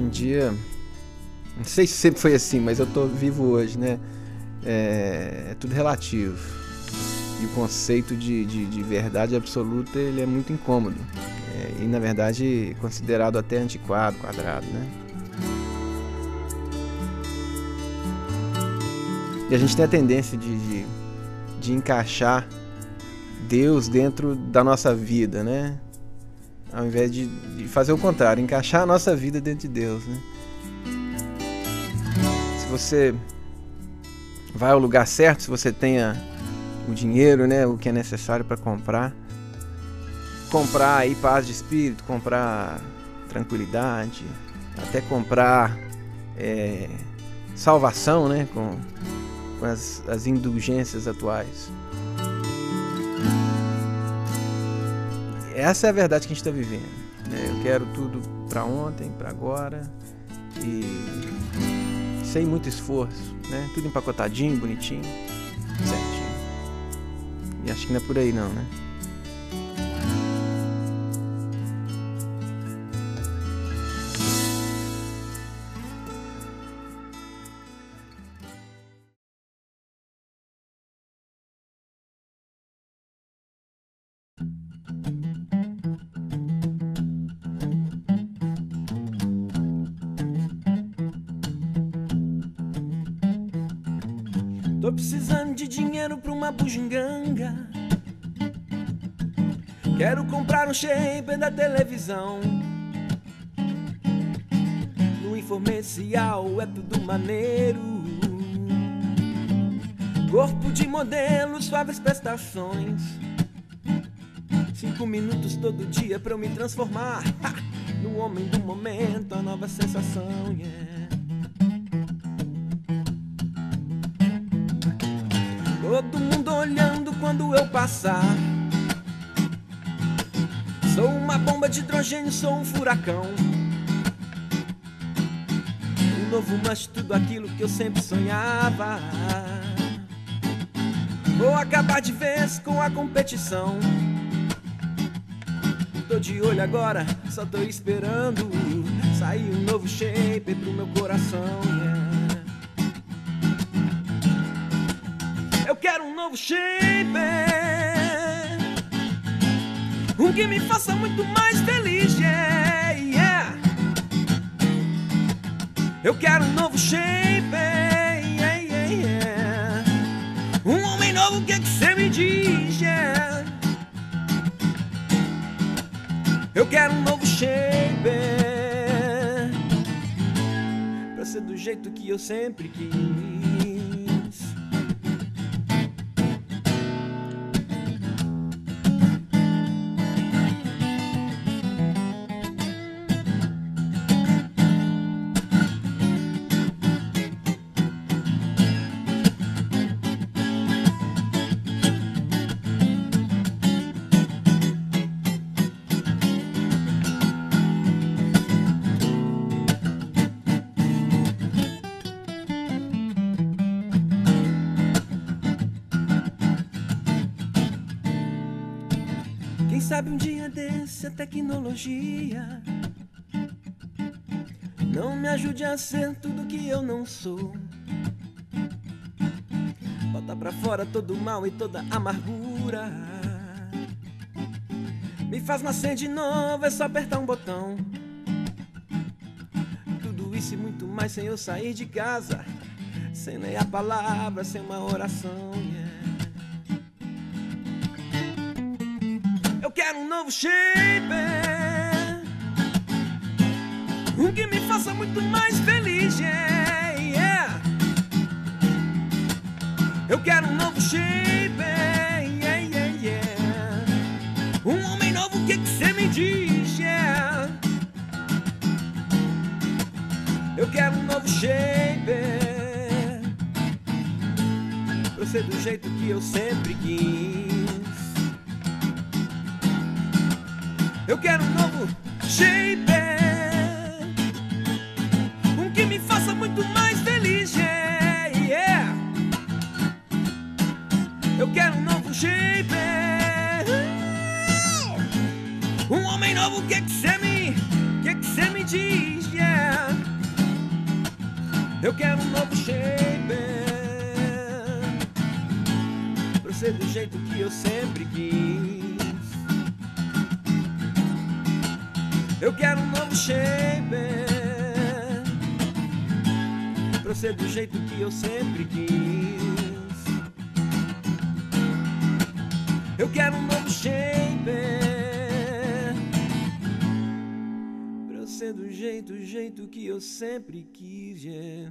hoje em dia, não sei se sempre foi assim, mas eu tô vivo hoje, né? É, é tudo relativo. E o conceito de, de, de, verdade absoluta ele é muito incômodo. É, e na verdade considerado até antiquado, quadrado, né? E a gente tem a tendência de, de, de encaixar Deus dentro da nossa vida, né? Ao invés de, fazer o contrário, encaixar a nossa vida dentro de Deus, né? Se você vai ao lugar certo, se você tenha o dinheiro, né, o que é necessário para comprar, comprar aí paz de espírito, comprar tranquilidade, até comprar é, salvação, né, com, com as, as indulgências atuais. Essa é a verdade que a gente está vivendo. Né? Eu quero tudo para ontem, para agora e sem muito esforço, né? Tudo empacotadinho, bonitinho, certinho. E acho que não é por aí não, né? Tô precisando de dinheiro pra uma bugiganga. Quero comprar um shape da televisão. No informecial é tudo maneiro. Corpo de modelo, suaves prestações. Cinco minutos todo dia pra eu me transformar no homem do momento, a nova sensação, yeah. Quando eu passar. Sou uma bomba de hidrogênio, sou um furacão. Um novo mas tudo aquilo que eu sempre sonhava. Vou acabar de vez com a competição. Tô de olho agora, só tô esperando sair um novo shape pro meu coração. Yeah. Quero um novo shape, um que me faça muito mais feliz, yeah, yeah. Eu quero um novo shape, yeah, yeah, yeah. um homem novo, o que você me diz, yeah. Eu quero um novo shape, do jeito que eu sempre quis. Sabe um dia desse a tecnologia não me ajude a ser tudo que eu não sou. Bota pra fora todo o mal e toda amargura. Me faz nascer de novo, é só apertar um botão. Tudo isso e muito mais sem eu sair de casa. Sem ler a palavra, sem uma oração. Yeah. Quero um novo shape, um que me faça muito mais feliz. Yeah, yeah. Eu quero um novo shape, yeah, yeah, yeah. um homem novo. O que você me diz? Yeah. Eu quero um novo shape, pra ser do jeito que eu sempre quis. Eu quero um novo shape, um que me faça muito mais feliz. Yeah, yeah. Eu quero um novo shape, um homem novo. O que que você me, que que você me diz, yeah. Eu quero um novo shape. Pra ser do jeito que eu sempre quis. Eu quero um novo shape. Pra ser do jeito que eu sempre quis. Eu quero um novo shape. Pra eu ser do jeito, jeito que eu sempre quis. Yeah.